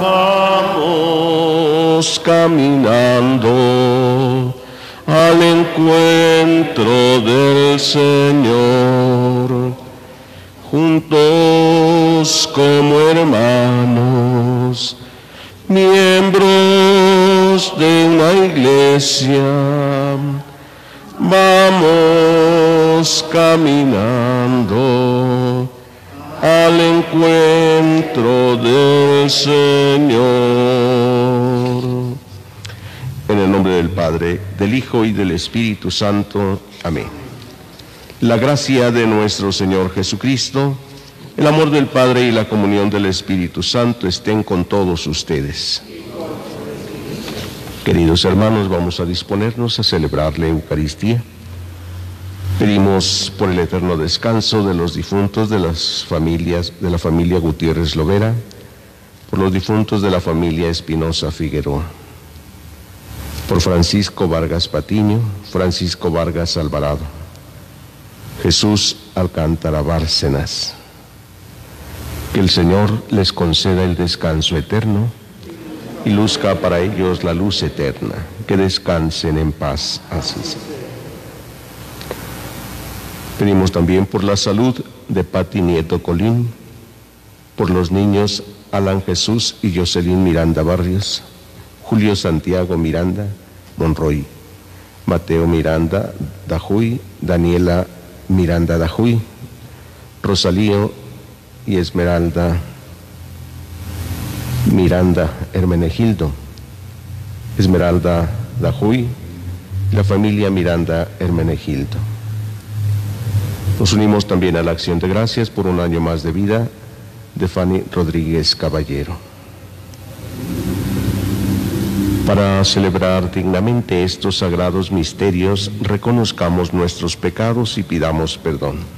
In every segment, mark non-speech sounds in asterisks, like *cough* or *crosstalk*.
Vamos caminando al encuentro del Señor, juntos como hermanos, miembros de una iglesia, vamos caminando al encuentro del Señor. En el nombre del Padre, del Hijo y del Espíritu Santo. Amén. La gracia de nuestro Señor Jesucristo, el amor del Padre y la comunión del Espíritu Santo estén con todos ustedes. Queridos hermanos, vamos a disponernos a celebrar la Eucaristía. Pedimos por el eterno descanso de los difuntos de las familias de la familia Gutiérrez Lovera, por los difuntos de la familia Espinosa Figueroa, por Francisco Vargas Patiño, Francisco Vargas Alvarado, Jesús Alcántara Bárcenas. Que el Señor les conceda el descanso eterno y luzca para ellos la luz eterna. Que descansen en paz. Así sea. Pedimos también por la salud de Pati Nieto Colín, por los niños Alan Jesús y Jocelyn Miranda Barrios, Julio Santiago Miranda Monroy, Mateo Miranda Dajuy, Daniela Miranda Dajuy, Rosalío y Esmeralda Miranda Hermenegildo, Esmeralda Dajuy, la familia Miranda Hermenegildo. Nos unimos también a la acción de gracias por un año más de vida de Fanny Rodríguez Caballero. Para celebrar dignamente estos sagrados misterios, reconozcamos nuestros pecados y pidamos perdón.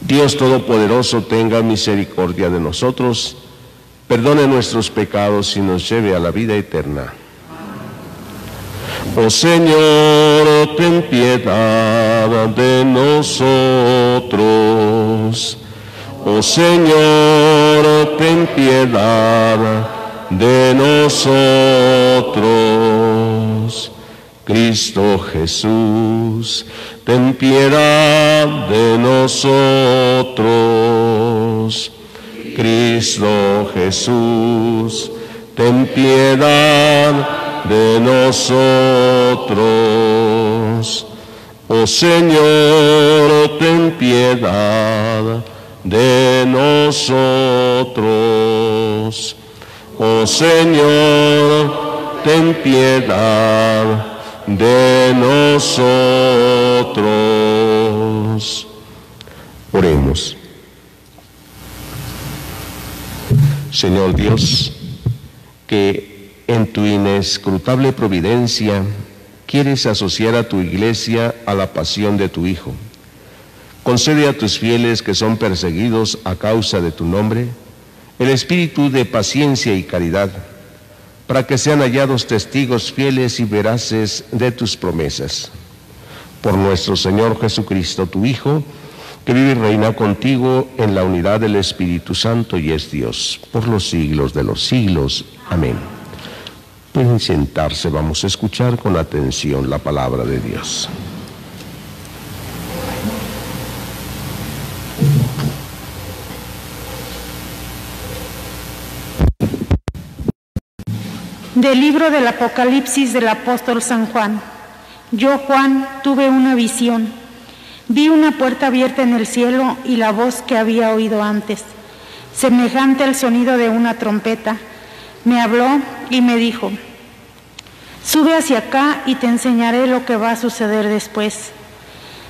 Dios Todopoderoso tenga misericordia de nosotros, perdone nuestros pecados y nos lleve a la vida eterna. Oh Señor, ten piedad de nosotros. Oh Señor, ten piedad de nosotros. Cristo Jesús, ten piedad de nosotros. Cristo Jesús, ten piedad de nosotros. Oh Señor, ten piedad de nosotros. Oh Señor, ten piedad de nosotros. Oremos. Señor Dios, que en tu inescrutable providencia quieres asociar a tu iglesia a la pasión de tu Hijo. Concede a tus fieles que son perseguidos a causa de tu nombre el espíritu de paciencia y caridad para que sean hallados testigos fieles y veraces de tus promesas. Por nuestro Señor Jesucristo, tu Hijo, que vive y reina contigo en la unidad del Espíritu Santo y es Dios, por los siglos de los siglos. Amén. Pueden sentarse, vamos a escuchar con atención la palabra de Dios. Del libro del Apocalipsis del apóstol San Juan. Yo, Juan, tuve una visión. Vi una puerta abierta en el cielo y la voz que había oído antes, semejante al sonido de una trompeta, Me habló y me dijo, sube hacia acá y te enseñaré lo que va a suceder después.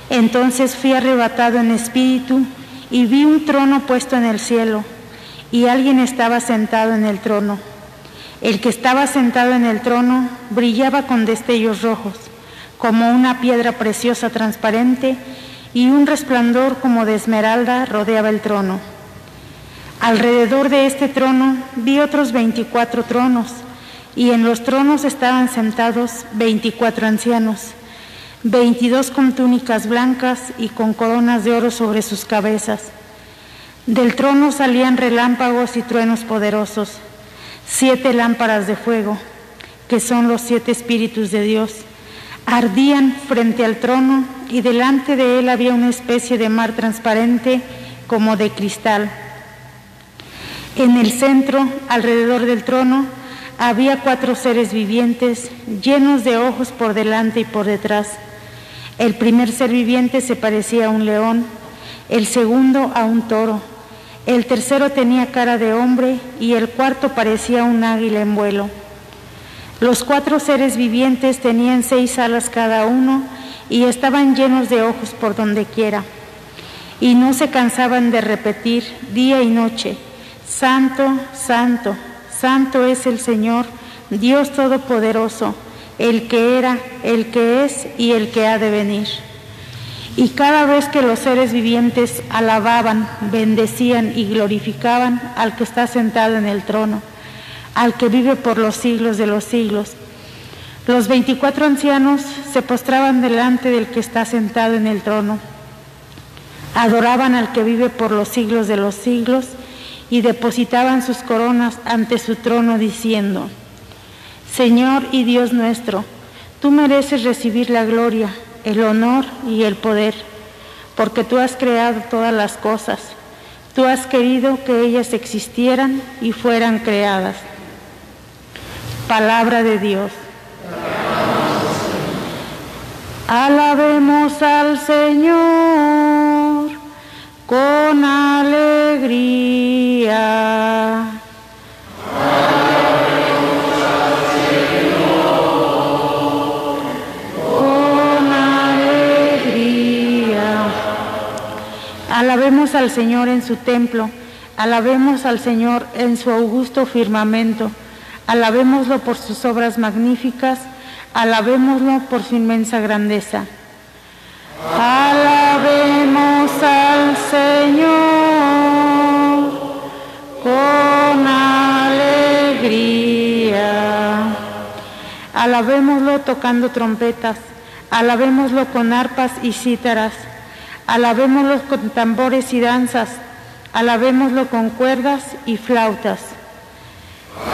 Entonces fui arrebatado en espíritu y vi un trono puesto en el cielo y alguien estaba sentado en el trono. El que estaba sentado en el trono brillaba con destellos rojos, como una piedra preciosa transparente, y un resplandor como de esmeralda rodeaba el trono. Alrededor de este trono vi otros veinticuatro tronos, y en los tronos estaban sentados veinticuatro ancianos, veintidós con túnicas blancas y con coronas de oro sobre sus cabezas. Del trono salían relámpagos y truenos poderosos, siete lámparas de fuego, que son los siete espíritus de Dios, ardían frente al trono y delante de él había una especie de mar transparente como de cristal. En el centro, alrededor del trono, había cuatro seres vivientes llenos de ojos por delante y por detrás. El primer ser viviente se parecía a un león, el segundo a un toro, el tercero tenía cara de hombre y el cuarto parecía un águila en vuelo. Los cuatro seres vivientes tenían seis alas cada uno y estaban llenos de ojos por donde quiera. Y no se cansaban de repetir día y noche, Santo, Santo, Santo es el Señor, Dios Todopoderoso, el que era, el que es y el que ha de venir. Y cada vez que los seres vivientes alababan, bendecían y glorificaban al que está sentado en el trono, al que vive por los siglos de los siglos, los veinticuatro ancianos se postraban delante del que está sentado en el trono, adoraban al que vive por los siglos de los siglos y depositaban sus coronas ante su trono diciendo, Señor y Dios nuestro, tú mereces recibir la gloria el honor y el poder, porque tú has creado todas las cosas. Tú has querido que ellas existieran y fueran creadas. Palabra de Dios. Alabemos al Señor con alegría. Al Señor en su templo, alabemos al Señor en su augusto firmamento, alabémoslo por sus obras magníficas, alabémoslo por su inmensa grandeza. Alabemos al Señor con alegría. Alabémoslo tocando trompetas, alabémoslo con arpas y cítaras Alabémoslo con tambores y danzas, alabémoslo con cuerdas y flautas.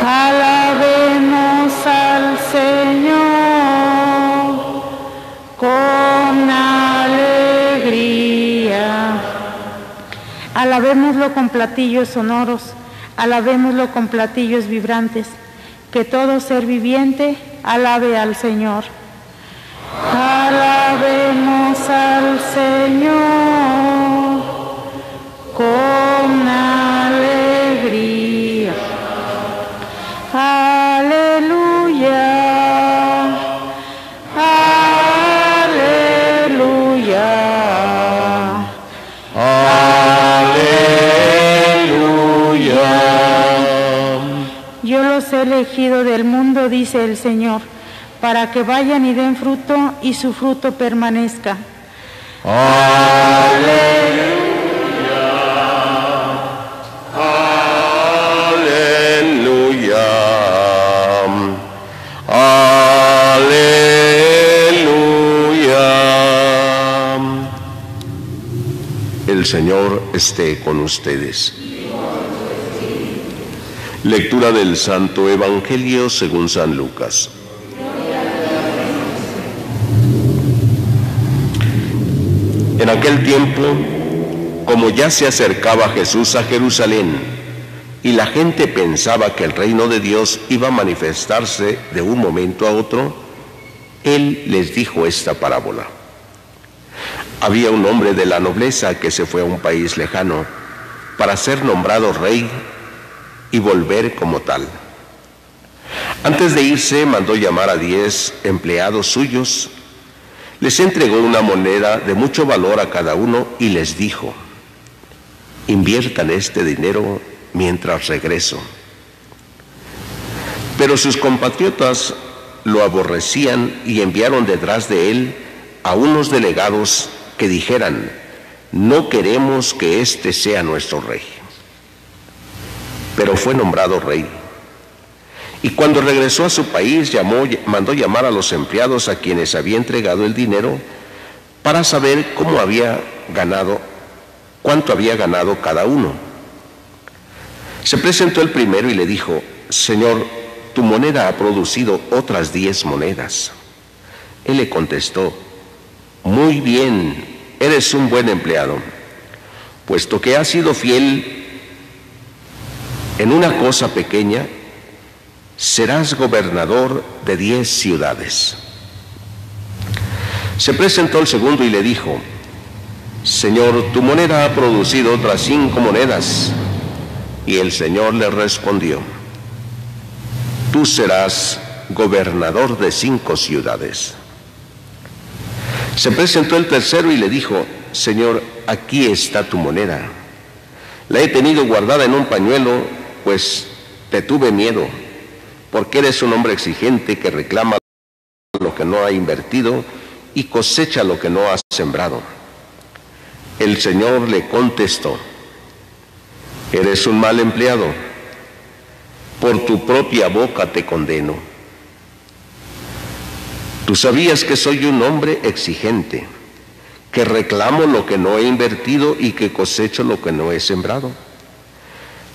Alabemos al Señor con alegría. Alabémoslo con platillos sonoros, alabémoslo con platillos vibrantes. Que todo ser viviente alabe al Señor. Alabemos al Señor con alegría. Aleluya. Aleluya. Aleluya. Yo los he elegido del mundo, dice el Señor para que vayan y den fruto y su fruto permanezca. Aleluya. Aleluya. Aleluya. El Señor esté con ustedes. Lectura del Santo Evangelio según San Lucas. En aquel tiempo, como ya se acercaba Jesús a Jerusalén y la gente pensaba que el reino de Dios iba a manifestarse de un momento a otro, Él les dijo esta parábola. Había un hombre de la nobleza que se fue a un país lejano para ser nombrado rey y volver como tal. Antes de irse, mandó llamar a diez empleados suyos, les entregó una moneda de mucho valor a cada uno y les dijo, inviertan este dinero mientras regreso. Pero sus compatriotas lo aborrecían y enviaron detrás de él a unos delegados que dijeran, no queremos que éste sea nuestro rey. Pero fue nombrado rey. Y cuando regresó a su país, llamó, mandó llamar a los empleados a quienes había entregado el dinero para saber cómo había ganado, cuánto había ganado cada uno. Se presentó el primero y le dijo, Señor, tu moneda ha producido otras diez monedas. Él le contestó, muy bien, eres un buen empleado, puesto que has sido fiel en una cosa pequeña, serás gobernador de diez ciudades. Se presentó el segundo y le dijo, Señor, tu moneda ha producido otras cinco monedas. Y el Señor le respondió, tú serás gobernador de cinco ciudades. Se presentó el tercero y le dijo, Señor, aquí está tu moneda. La he tenido guardada en un pañuelo, pues te tuve miedo porque eres un hombre exigente que reclama lo que no ha invertido y cosecha lo que no ha sembrado. El Señor le contestó, eres un mal empleado, por tu propia boca te condeno. Tú sabías que soy un hombre exigente, que reclamo lo que no he invertido y que cosecho lo que no he sembrado.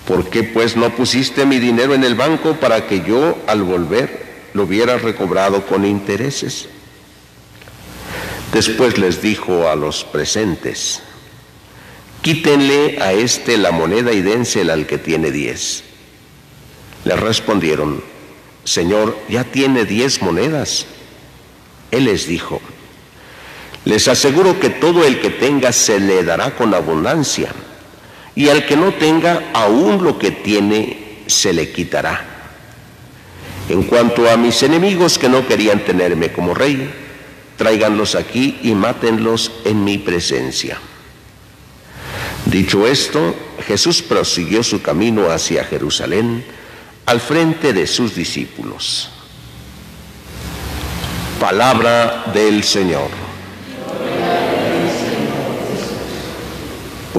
¿Por qué pues no pusiste mi dinero en el banco para que yo al volver lo hubiera recobrado con intereses? Después les dijo a los presentes, quítenle a este la moneda y dénsela al que tiene diez. Le respondieron, Señor, ya tiene diez monedas. Él les dijo, les aseguro que todo el que tenga se le dará con abundancia y al que no tenga, aún lo que tiene se le quitará. En cuanto a mis enemigos que no querían tenerme como rey, tráiganlos aquí y mátenlos en mi presencia. Dicho esto, Jesús prosiguió su camino hacia Jerusalén al frente de sus discípulos. Palabra del Señor.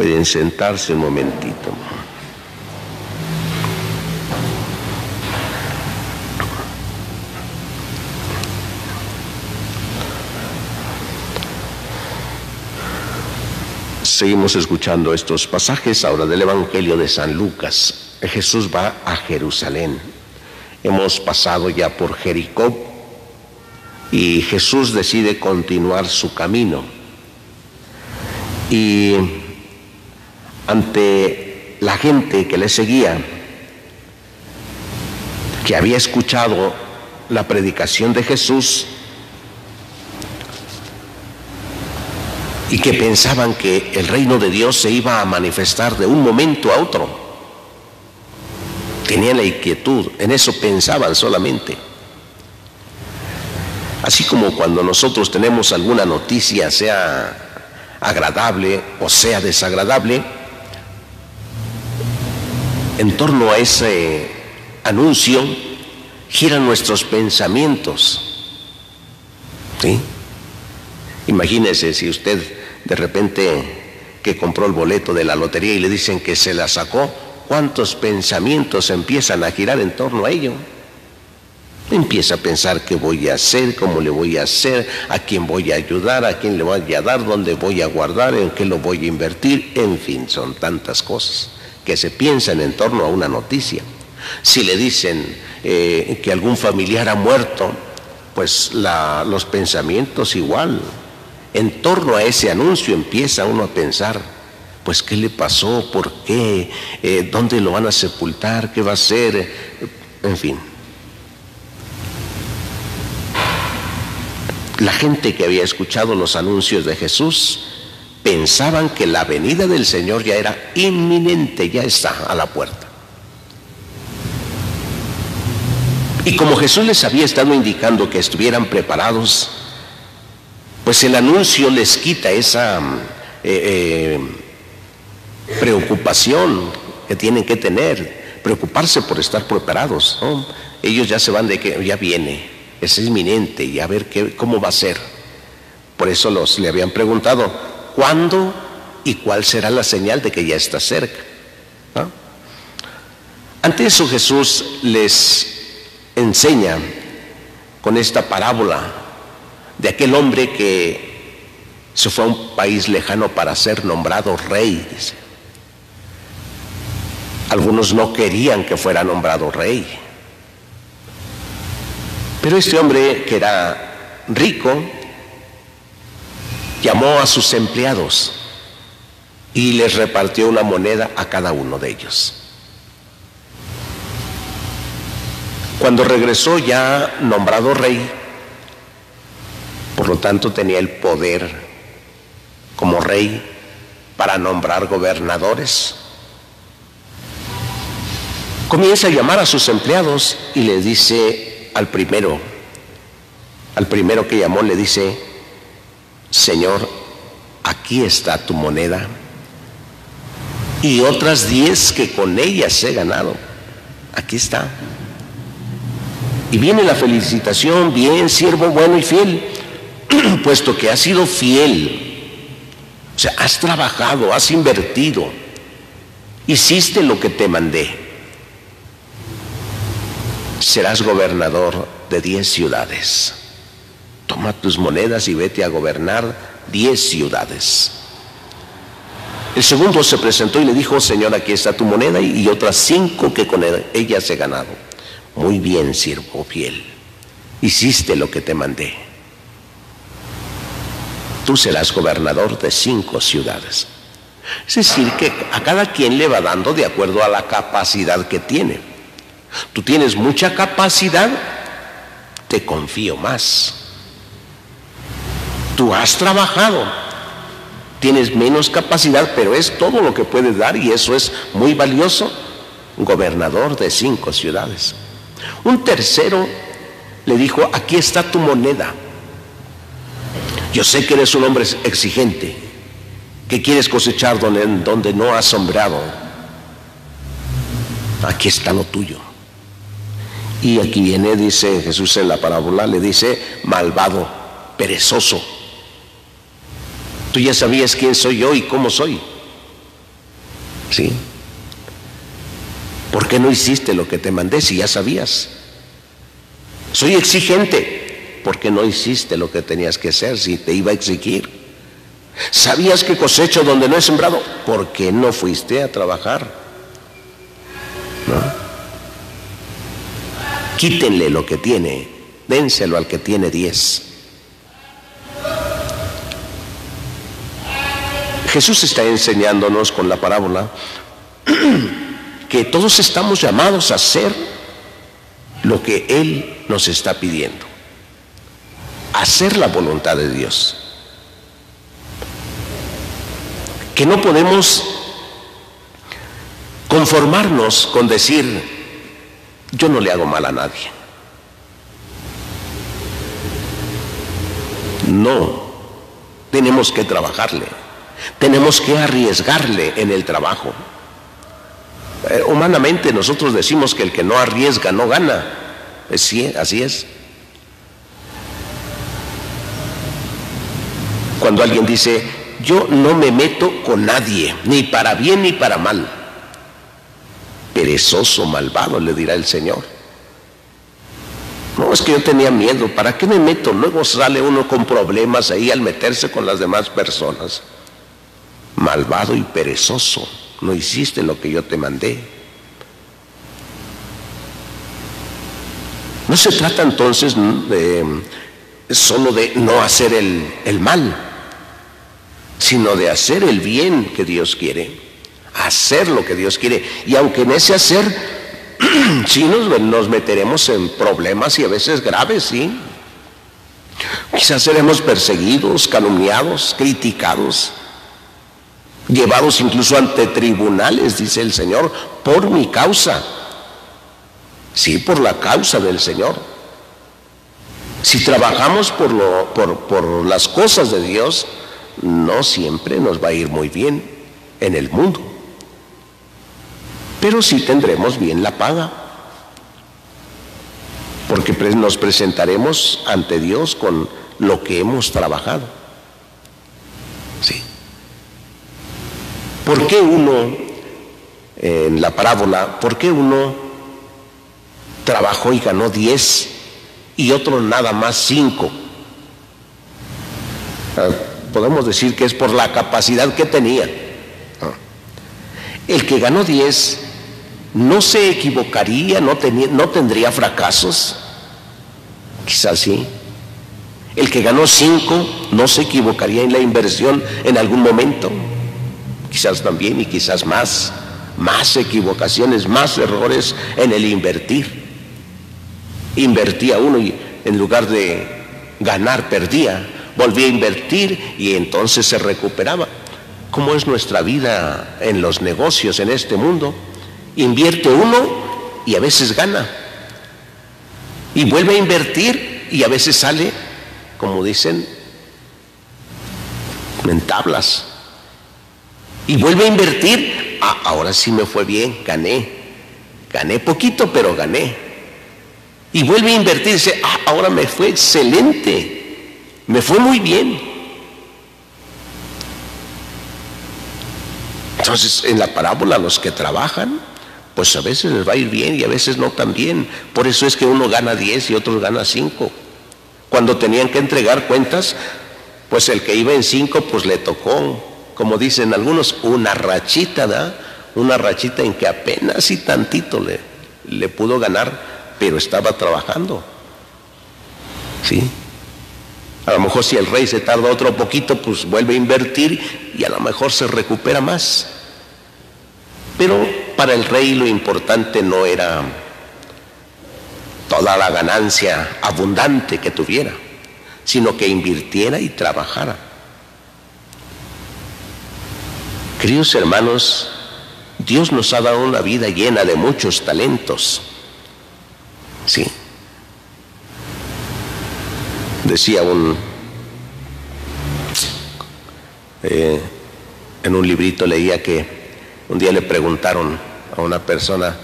Pueden sentarse un momentito. Seguimos escuchando estos pasajes ahora del Evangelio de San Lucas. Jesús va a Jerusalén. Hemos pasado ya por Jericó y Jesús decide continuar su camino. Y ante la gente que le seguía, que había escuchado la predicación de Jesús y que pensaban que el reino de Dios se iba a manifestar de un momento a otro. Tenían la inquietud, en eso pensaban solamente. Así como cuando nosotros tenemos alguna noticia, sea agradable o sea desagradable, en torno a ese anuncio giran nuestros pensamientos. ¿Sí? Imagínese si usted de repente que compró el boleto de la lotería y le dicen que se la sacó, ¿cuántos pensamientos empiezan a girar en torno a ello? Empieza a pensar qué voy a hacer, cómo le voy a hacer, a quién voy a ayudar, a quién le voy a dar, dónde voy a guardar, en qué lo voy a invertir, en fin, son tantas cosas que se piensan en torno a una noticia. Si le dicen eh, que algún familiar ha muerto, pues los pensamientos igual. En torno a ese anuncio empieza uno a pensar, pues qué le pasó, por qué, eh, dónde lo van a sepultar, qué va a hacer, en fin. La gente que había escuchado los anuncios de Jesús pensaban que la venida del Señor ya era inminente, ya está a la puerta. Y como Jesús les había estado indicando que estuvieran preparados, pues el anuncio les quita esa eh, eh, preocupación que tienen que tener, preocuparse por estar preparados. Ellos ya se van de que ya viene, es inminente y a ver qué, cómo va a ser. Por eso los le habían preguntado, ¿cuándo y cuál será la señal de que ya está cerca? Ante eso Jesús les enseña con esta parábola de aquel hombre que se fue a un país lejano para ser nombrado rey. Algunos no querían que fuera nombrado rey. Pero este hombre que era rico llamó a sus empleados y les repartió una moneda a cada uno de ellos. Cuando regresó ya nombrado rey, por lo tanto tenía el poder como rey para nombrar gobernadores. Comienza a llamar a sus empleados y le dice al primero, al primero que llamó le dice, Señor, aquí está tu moneda y otras diez que con ellas he ganado. Aquí está. Y viene la felicitación, bien, siervo bueno y fiel, *clears throat* puesto que has sido fiel. O sea, has trabajado, has invertido, hiciste lo que te mandé serás gobernador de diez ciudades. Toma tus monedas y vete a gobernar diez ciudades. El segundo se presentó y le dijo, Señor, aquí está tu moneda y otras cinco que con ellas he ganado. Muy bien, siervo fiel. Hiciste lo que te mandé. Tú serás gobernador de cinco ciudades. Es decir, que a cada quien le va dando de acuerdo a la capacidad que tiene. Tú tienes mucha capacidad, te confío más. Tú has trabajado, tienes menos capacidad, pero es todo lo que puedes dar y eso es muy valioso. Gobernador de cinco ciudades. Un tercero le dijo, aquí está tu moneda. Yo sé que eres un hombre exigente, que quieres cosechar donde, no has sombrado. Aquí está lo tuyo. Y aquí viene, dice Jesús en la parábola, le dice, malvado, perezoso. Tú ya sabías quién soy yo y cómo soy. ¿Sí? ¿Por qué no hiciste lo que te mandé si ya sabías? Soy exigente. ¿Por qué no hiciste lo que tenías que hacer si te iba a exigir? ¿Sabías que cosecho donde no he sembrado? ¿Por qué no fuiste a trabajar? ¿No? Quítenle lo que tiene, dénselo al que tiene diez. Jesús está enseñándonos con la parábola *clears throat* que todos estamos llamados a hacer lo que Él nos está pidiendo, hacer la voluntad de Dios. Que no podemos conformarnos con decir, yo no le hago mal a nadie. No, tenemos que trabajarle, tenemos que arriesgarle en el trabajo. Eh, humanamente nosotros decimos que el que no arriesga no gana. Eh, sí, así es. Cuando alguien dice, yo no me meto con nadie, ni para bien ni para mal perezoso, malvado, le dirá el Señor. No, es que yo tenía miedo, ¿para qué me meto? Luego sale uno con problemas ahí al meterse con las demás personas. Malvado y perezoso, no hiciste lo que yo te mandé. No se trata entonces de, solo de no hacer el, el mal, sino de hacer el bien que Dios quiere hacer lo que Dios quiere. Y aunque en ese hacer, *clears throat* sí nos, nos meteremos en problemas y a veces graves, sí. Quizás seremos perseguidos, calumniados, criticados, llevados incluso ante tribunales, dice el Señor, por mi causa. Sí, por la causa del Señor. Si trabajamos por, lo, por, por las cosas de Dios, no siempre nos va a ir muy bien en el mundo. Pero sí tendremos bien la paga. Porque nos presentaremos ante Dios con lo que hemos trabajado. Sí. ¿Por qué uno, en la parábola, por qué uno trabajó y ganó 10 y otro nada más 5? Ah, podemos decir que es por la capacidad que tenía. Ah. El que ganó 10 no se equivocaría, no, tendría fracasos. Quizás sí. El que ganó 5 no se equivocaría en la inversión en algún momento. Quizás también y quizás más. Más equivocaciones, más errores en el invertir. Invertía uno y en lugar de ganar perdía volvía a invertir y entonces se recuperaba. ¿Cómo es nuestra vida en los negocios en este mundo? Invierte uno y a veces gana. Y vuelve a invertir y a veces sale, como dicen, en tablas. Y vuelve a invertir. Ah, ahora sí me fue bien, gané. Gané poquito, pero gané. Y vuelve a invertir y dice, ah, ahora me fue excelente. Me fue muy bien. Entonces, en la parábola, los que trabajan, pues a veces les va a ir bien y a veces no tan bien. Por eso es que uno gana 10 y otros gana 5. Cuando tenían que entregar cuentas, pues el que iba en 5, pues le tocó, como dicen algunos, una rachita, ¿da? Una rachita en que apenas y tantito le, pudo ganar, pero estaba trabajando. ¿Sí? A lo mejor si el rey se tarda otro poquito, pues vuelve a invertir y a lo mejor se recupera más. Pero para el rey lo importante no era toda la ganancia abundante que tuviera, sino que invirtiera y trabajara. Queridos hermanos, Dios nos ha dado una vida llena de muchos talentos. Sí. Decía un, eh, en un librito leía que un día le preguntaron a una persona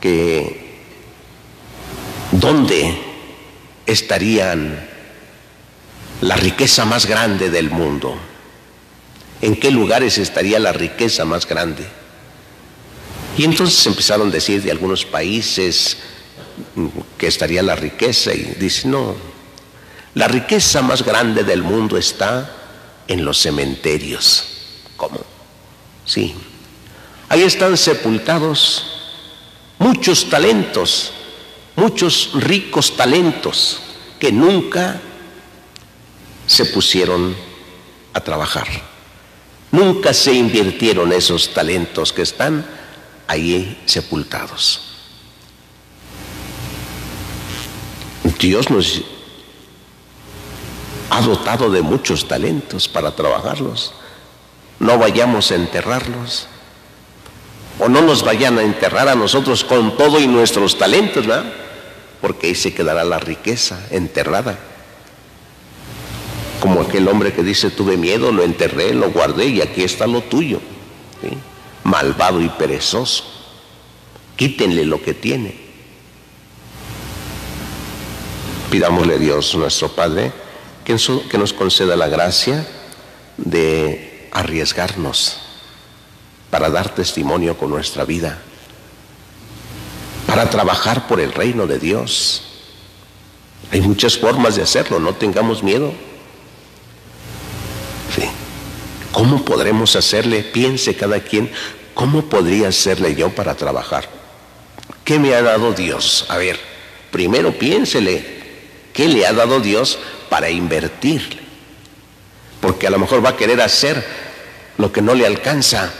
que dónde estarían la riqueza más grande del mundo, en qué lugares estaría la riqueza más grande. Y entonces empezaron a decir de algunos países que estaría la riqueza y dice, no, la riqueza más grande del mundo está en los cementerios. ¿Cómo? Sí. Ahí están sepultados muchos talentos, muchos ricos talentos que nunca se pusieron a trabajar. Nunca se invirtieron esos talentos que están ahí sepultados. Dios nos ha dotado de muchos talentos para trabajarlos. No vayamos a enterrarlos. O no nos vayan a enterrar a nosotros con todo y nuestros talentos, ¿verdad? Porque ahí se quedará la riqueza enterrada. Como aquel hombre que dice, tuve miedo, lo enterré, lo guardé y aquí está lo tuyo. Malvado y perezoso. Quítenle lo que tiene. Pidámosle a Dios, nuestro Padre, que nos conceda la gracia de arriesgarnos para dar testimonio con nuestra vida, para trabajar por el reino de Dios. Hay muchas formas de hacerlo, no tengamos miedo. ¿Cómo podremos hacerle? Piense cada quien, ¿cómo podría hacerle yo para trabajar? ¿Qué me ha dado Dios? A ver, primero piénsele, ¿qué le ha dado Dios para invertir. Porque a lo mejor va a querer hacer lo que no le alcanza.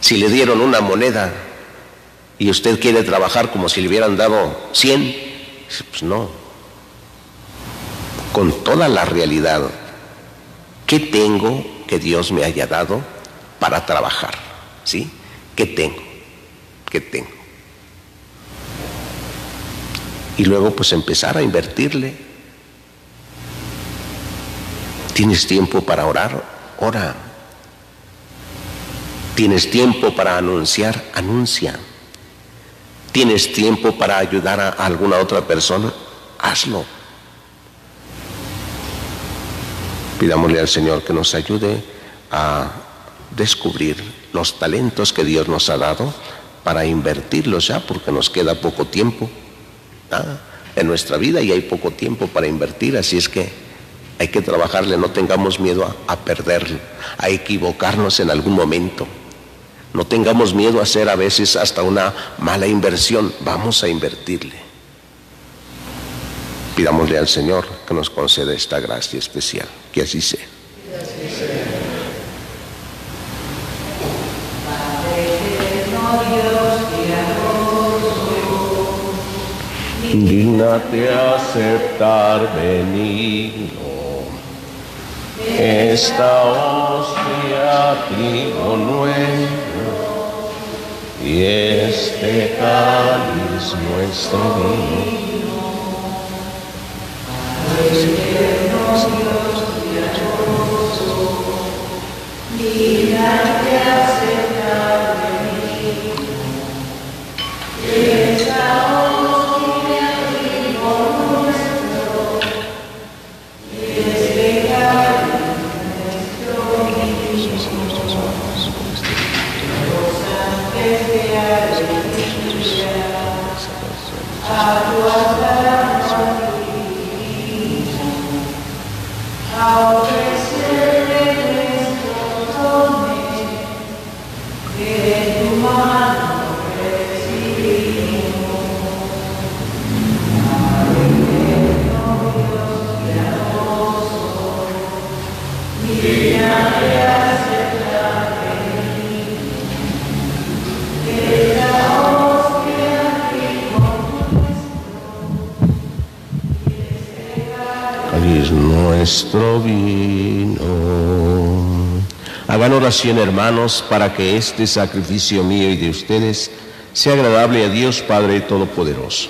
Si le dieron una moneda y usted quiere trabajar como si le hubieran dado 100, pues no. Con toda la realidad, ¿qué tengo que Dios me haya dado para trabajar? ¿Sí? ¿Qué tengo? ¿Qué tengo? y luego pues empezar a invertirle. ¿Tienes tiempo para orar? Ora. ¿Tienes tiempo para anunciar? Anuncia. ¿Tienes tiempo para ayudar a alguna otra persona? Hazlo. Pidámosle al Señor que nos ayude a descubrir los talentos que Dios nos ha dado para invertirlos ya, porque nos queda poco tiempo en nuestra vida y hay poco tiempo para invertir, así es que hay que trabajarle, no tengamos miedo a, a perderlo, a equivocarnos en algún momento. No tengamos miedo a hacer a veces hasta una mala inversión, vamos a invertirle. Pidámosle al Señor que nos conceda esta gracia especial, que así sea. Dignate aceptar benigno esta hostia trigo nuevo y este cáliz nuestro vino. Dignate aceptar nuestro vino. Hagan oración, hermanos, para que este sacrificio mío y de ustedes sea agradable a Dios Padre Todopoderoso.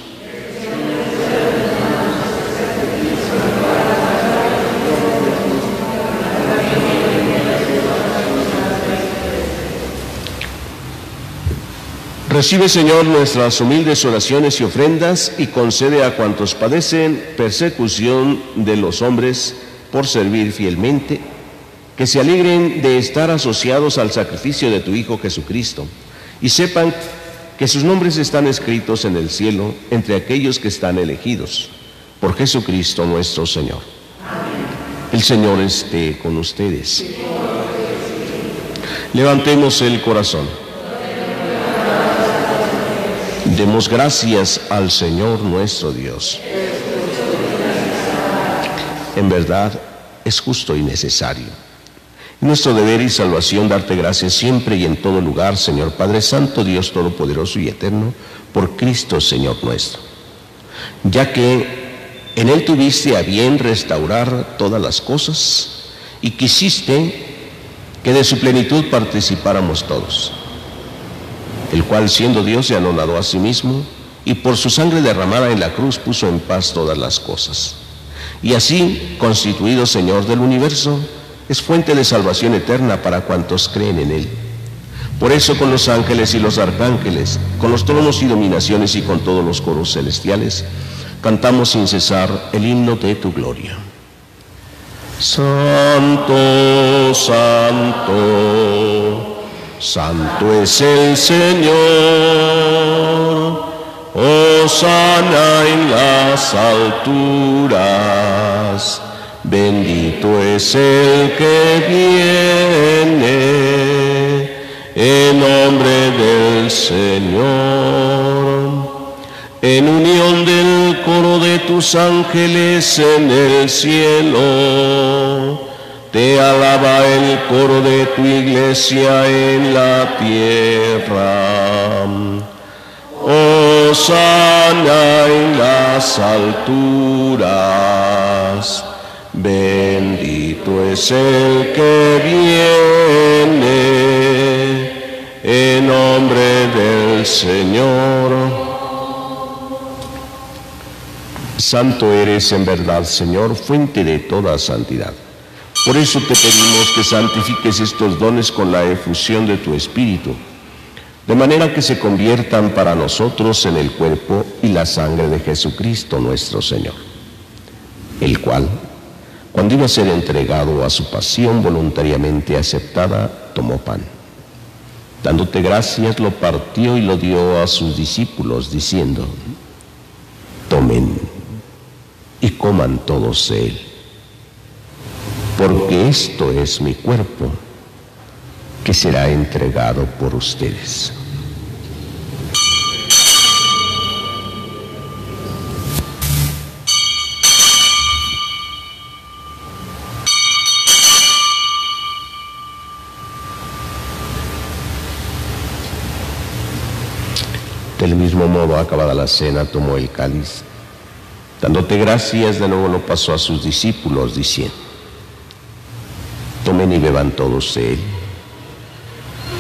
Recibe, Señor, nuestras humildes oraciones y ofrendas y concede a cuantos padecen persecución de los hombres por servir fielmente, que se alegren de estar asociados al sacrificio de tu Hijo Jesucristo y sepan que sus nombres están escritos en el cielo entre aquellos que están elegidos por Jesucristo nuestro Señor. El Señor esté con ustedes. Levantemos el corazón. Demos gracias al Señor nuestro Dios. En verdad es justo y necesario. Nuestro deber y salvación darte gracias siempre y en todo lugar, Señor Padre Santo, Dios Todopoderoso y Eterno, por Cristo, Señor nuestro. Ya que en Él tuviste a bien restaurar todas las cosas y quisiste que de su plenitud participáramos todos el cual siendo Dios se anonadó a sí mismo y por su sangre derramada en la cruz puso en paz todas las cosas. Y así, constituido Señor del universo, es fuente de salvación eterna para cuantos creen en Él. Por eso con los ángeles y los arcángeles, con los tronos y dominaciones y con todos los coros celestiales, cantamos sin cesar el himno de tu gloria. Santo, santo Santo es el Señor, en las alturas, bendito es el que viene en nombre del Señor. En unión del coro de tus ángeles en el cielo te alaba el coro de tu iglesia en la tierra. Oh, sana en las alturas. Bendito es el que viene en nombre del Señor. Santo eres en verdad, Señor, fuente de toda santidad. Por eso te pedimos que santifiques estos dones con la efusión de tu Espíritu, de manera que se conviertan para nosotros en el cuerpo y la sangre de Jesucristo nuestro Señor, el cual, cuando iba a ser entregado a su pasión voluntariamente aceptada, tomó pan. Dándote gracias, lo partió y lo dio a sus discípulos, diciendo, tomen y coman todos él, porque esto es mi cuerpo que será entregado por ustedes. Del mismo modo, acabada la cena, tomó el cáliz Dándote gracias, de nuevo lo pasó a sus discípulos, diciendo, tomen y beban todos de él,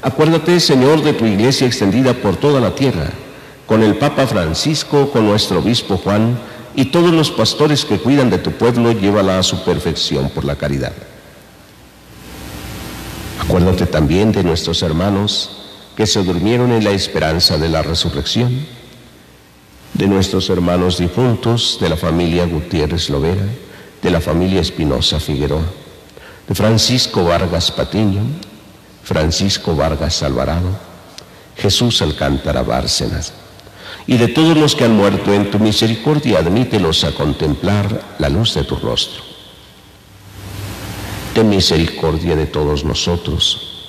Acuérdate, Señor, de tu iglesia extendida por toda la tierra, con el Papa Francisco, con nuestro obispo Juan y todos los pastores que cuidan de tu pueblo, llévala a su perfección por la caridad. Acuérdate también de nuestros hermanos que se durmieron en la esperanza de la resurrección, de nuestros hermanos difuntos, de la familia Gutiérrez Lovera, de la familia Espinosa Figueroa, de Francisco Vargas Patiño, Francisco Vargas Alvarado, Jesús Alcántara Bárcenas, y de todos los que han muerto en tu misericordia, admítelos a contemplar la luz de tu rostro. Ten misericordia de todos nosotros.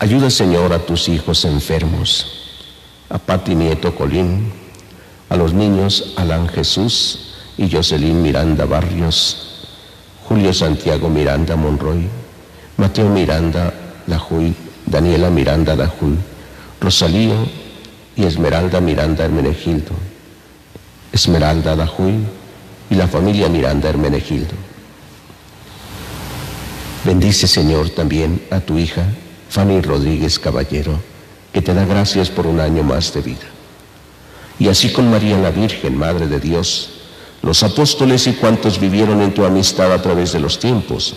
Ayuda, Señor, a tus hijos enfermos, a Pati Nieto Colín, a los niños Alan Jesús y Jocelyn Miranda Barrios, Julio Santiago Miranda Monroy, Mateo Miranda Lajuy, Daniela Miranda Lajuy, Rosalío y Esmeralda Miranda Hermenegildo, Esmeralda Lajuy y la familia Miranda Hermenegildo. Bendice, Señor, también a tu hija, Fanny Rodríguez Caballero, que te da gracias por un año más de vida. Y así con María la Virgen, Madre de Dios, los apóstoles y cuantos vivieron en tu amistad a través de los tiempos,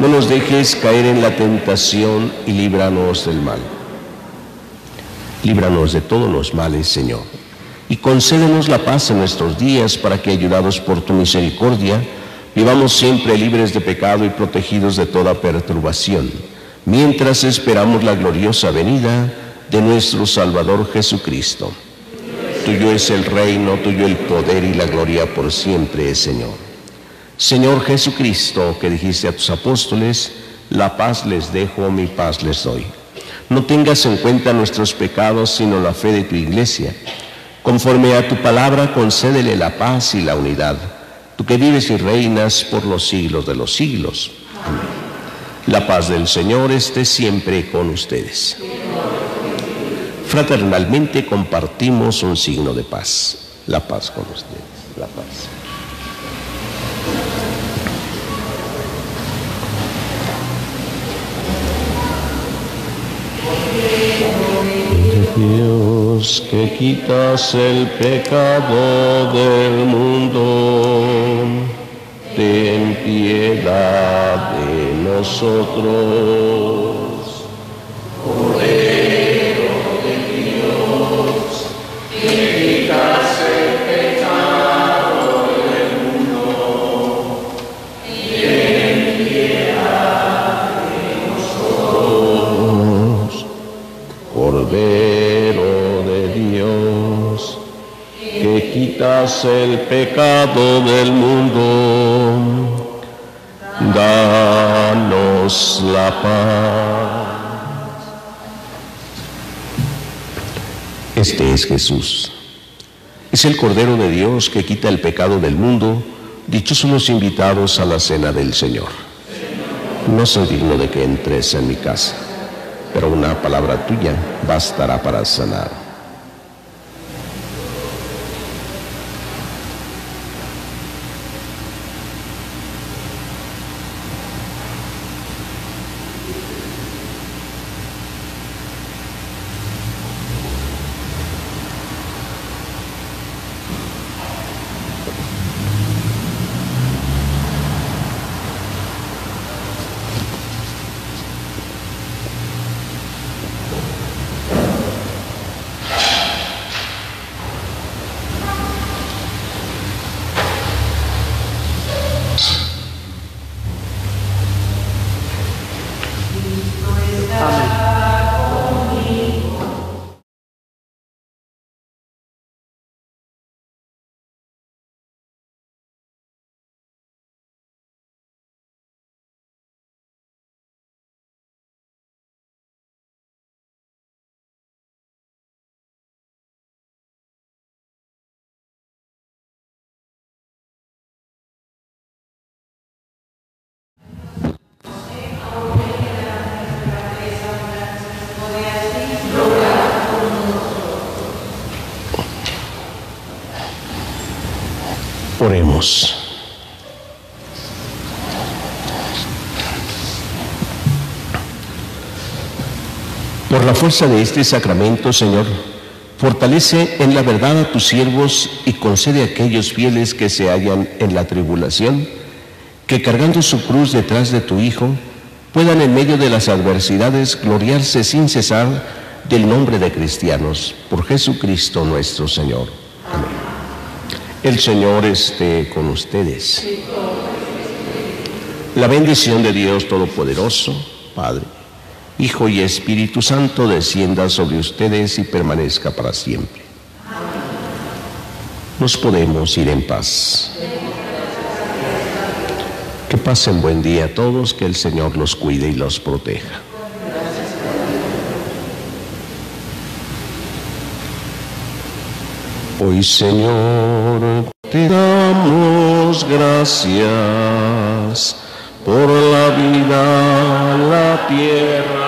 no nos dejes caer en la tentación y líbranos del mal. Líbranos de todos los males, Señor, y concédenos la paz en nuestros días para que, ayudados por tu misericordia, vivamos siempre libres de pecado y protegidos de toda perturbación mientras esperamos la gloriosa venida de nuestro Salvador Jesucristo. Tuyo es el reino, tuyo el poder y la gloria por siempre, Señor. Señor Jesucristo, que dijiste a tus apóstoles, la paz les dejo, mi paz les doy. No tengas en cuenta nuestros pecados, sino la fe de tu iglesia. Conforme a tu palabra, concédele la paz y la unidad, tú que vives y reinas por los siglos de los siglos. Amén. La paz del Señor esté siempre con ustedes. Fraternalmente compartimos un signo de paz. La paz con ustedes. La paz. Dios que quitas el pecado del mundo, ten piedad de nosotros. El pecado del mundo, danos la paz. Este es Jesús. Es el Cordero de Dios que quita el pecado del mundo. Dichosos los invitados a la cena del Señor. No soy digno de que entres en mi casa, pero una palabra tuya bastará para sanar. Por la fuerza de este sacramento, Señor, fortalece en la verdad a tus siervos y concede a aquellos fieles que se hallan en la tribulación, que cargando su cruz detrás de tu Hijo, puedan en medio de las adversidades gloriarse sin cesar del nombre de cristianos, por Jesucristo nuestro Señor. El Señor esté con ustedes. La bendición de Dios Todopoderoso, Padre, Hijo y Espíritu Santo descienda sobre ustedes y permanezca para siempre. Nos podemos ir en paz. Que pasen buen día a todos, que el Señor los cuide y los proteja. Hoy Señor te damos gracias por la vida, la tierra